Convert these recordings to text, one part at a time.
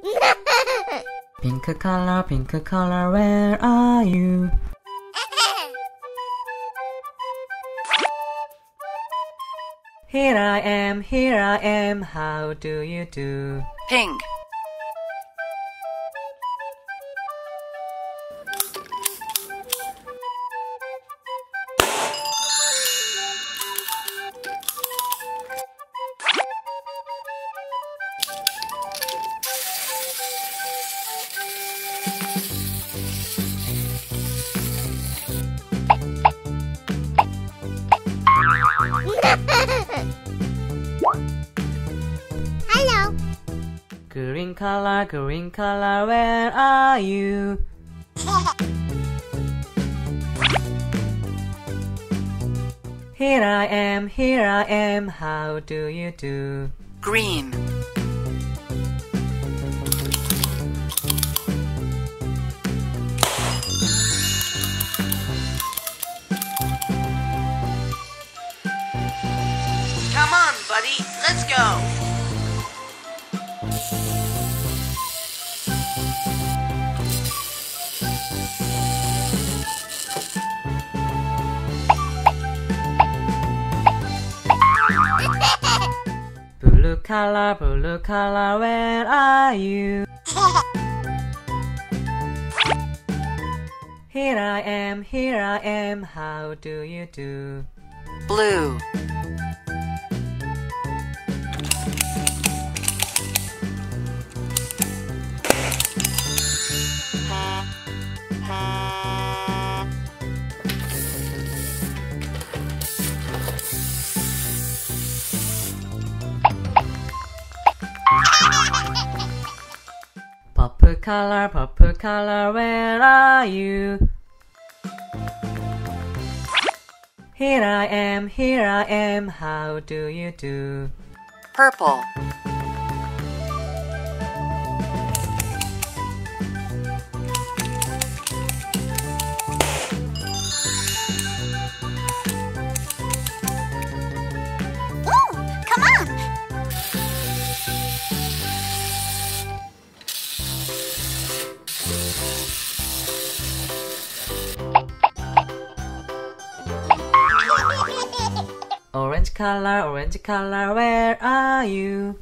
Pink color, pink color, where are you? Here I am, here I am, how do you do? Pink. Hello. Green color, green color, where are you? Here I am, here I am, how do you do? Green. Buddy. Let's go. Blue color, blue color, where are you? Here I am, here I am, how do you do? Blue. Color, purple color, where are you? Here I am, here I am, how do you do? Purple. Orange color, orange color, where are you?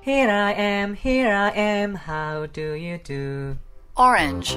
Here I am, here I am, how do you do? Orange.